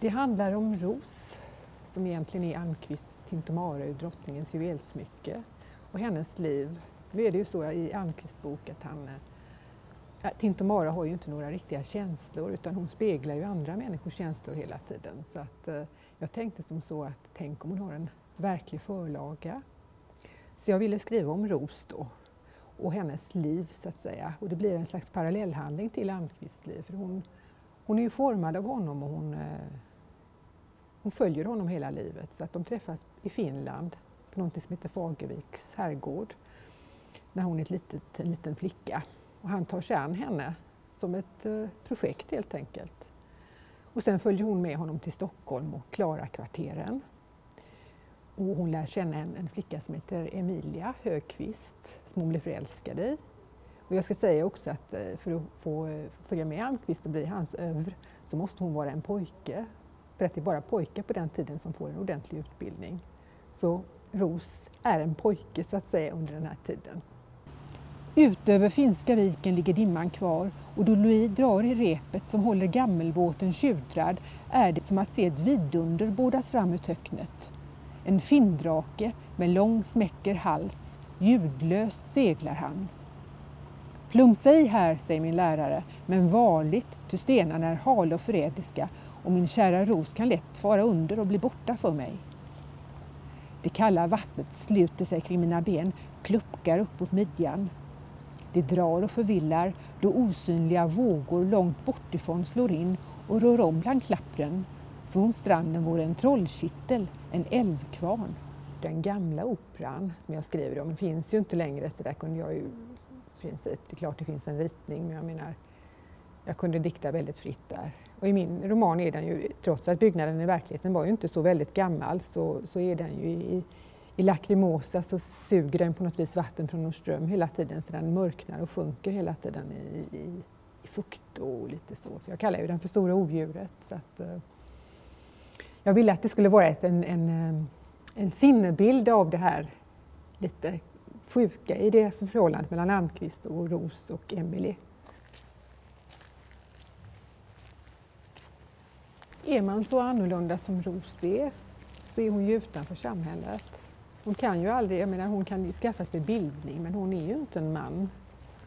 Det handlar om ros som egentligen är Almqvists Tintomarö, drottningens juvelsmycke och hennes liv. Nu är det ju så i Almqvists bok att han eh, äh, Tintomara har ju inte några riktiga känslor utan hon speglar ju andra människors känslor hela tiden. Så att, eh, jag tänkte som så att tänk om hon har en verklig förlaga. Så jag ville skriva om Ros då och hennes liv så att säga. Och det blir en slags parallellhandling till Almqvists liv. För hon, hon är ju formad av honom och hon, eh, hon följer honom hela livet. Så att de träffas i Finland på något som heter Fagerviks herrgård när hon är ett litet, en liten flicka. Och han tar sig an henne som ett eh, projekt helt enkelt. Och sen följer hon med honom till Stockholm och Klarakvarteren. Och hon lär känna en, en flicka som heter Emilia Högqvist som hon blir förälskad i. Och jag ska säga också att eh, för att få eh, följa med Almqvist och bli hans övr så måste hon vara en pojke. För att det är bara pojkar på den tiden som får en ordentlig utbildning. Så Ros är en pojke så att säga under den här tiden. Utöver Finska viken ligger dimman kvar och då Louis drar i repet som håller gammelbåten tjudrad är det som att se ett vidunder bådas fram ur töcknet. En finndrake med lång smäcker hals, ljudlöst seglar han. Plumsa i här, säger min lärare, men varligt, ty stenarna är hala och förrädiska och min kära ros kan lätt fara under och bli borta för mig. Det kalla vattnet sluter sig kring mina ben, kluckar mot midjan. Det drar och förvillar då osynliga vågor långt bortifrån slår in och rör om bland klappren som om stranden vore en trollkittel, en älvkvarn. Den gamla operan som jag skriver om finns ju inte längre så där kunde jag ju i princip, det är klart det finns en ritning men jag menar jag kunde dikta väldigt fritt där. Och i min roman är den ju, trots att byggnaden i verkligheten var ju inte så väldigt gammal, så, så är den ju i, i Lacrimosa så suger den på något vis vatten från Norrström hela tiden så den mörknar och sjunker hela tiden i, i, i fukt och lite så. så. Jag kallar ju den för Stora odjuret. Så att, eh, jag ville att det skulle vara ett, en, en, eh, en sinnebild av det här lite sjuka i det förhållandet mellan Almqvist och Ros och Emelie. Är man så annorlunda som Rosie, så är hon ju utanför samhället. Hon kan ju aldrig, jag menar hon kan skaffa sig bildning men hon är ju inte en man.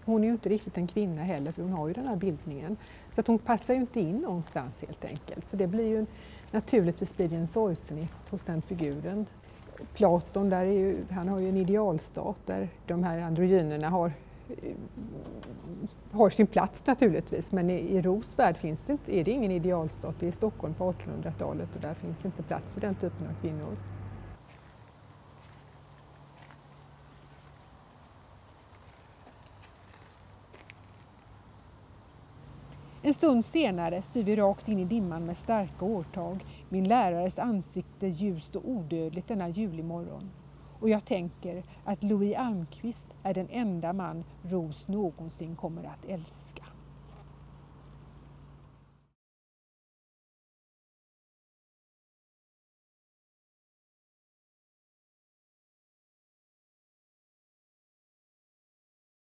Hon är ju inte riktigt en kvinna heller för hon har ju den här bildningen. Så att hon passar ju inte in någonstans helt enkelt. Så det blir ju en, naturligtvis blir det en sorgsenhet hos den figuren. Platon, där är ju, han har ju en idealstat där de här androgynerna har eh, har sin plats naturligtvis, men i, i Ros värld finns det inte, är det ingen idealstat. Det är Stockholm på 1800-talet och där finns inte plats för den typen av kvinnor. En stund senare styr vi rakt in i dimman med starka årtag, min lärares ansikte ljust och odödligt denna julimorgon. Och jag tänker att Louis Almqvist är den enda man Ros någonsin kommer att älska.